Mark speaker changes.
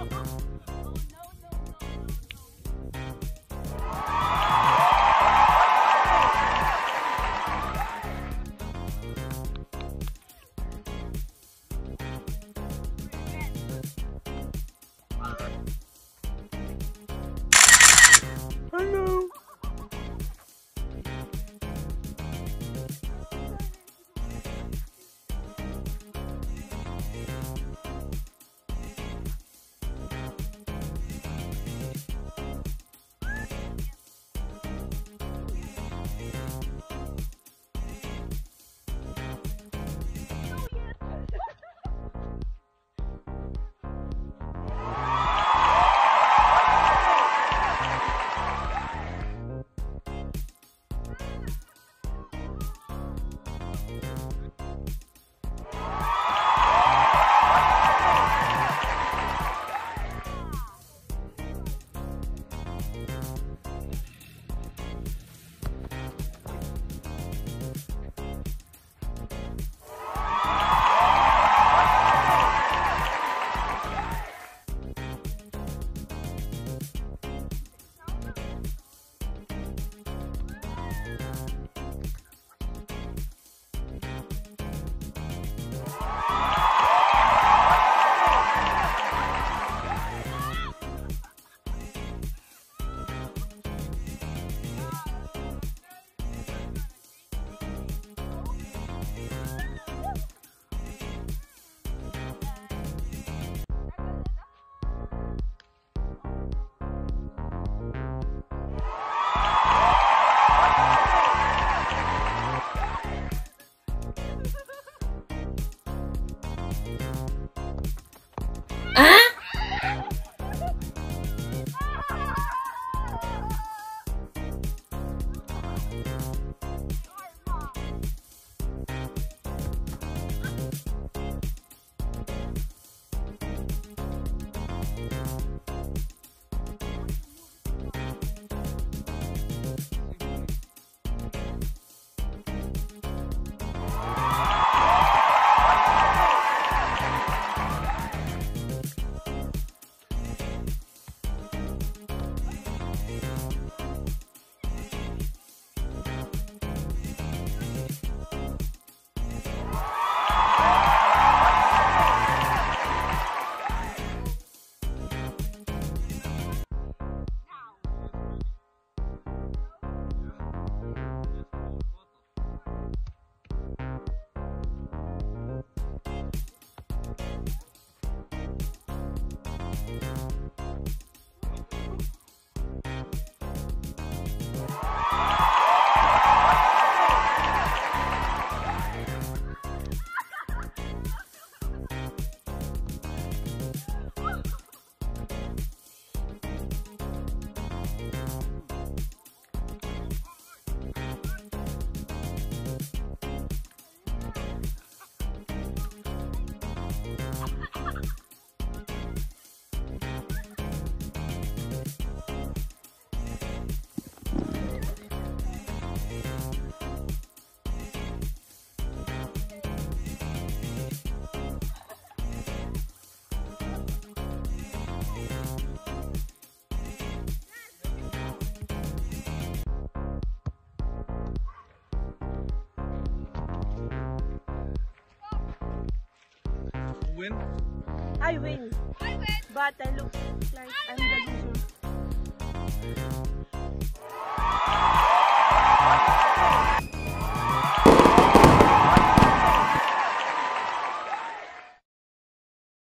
Speaker 1: Ha ha ha! Win?
Speaker 2: I win. I win. But I look like I'm the loser.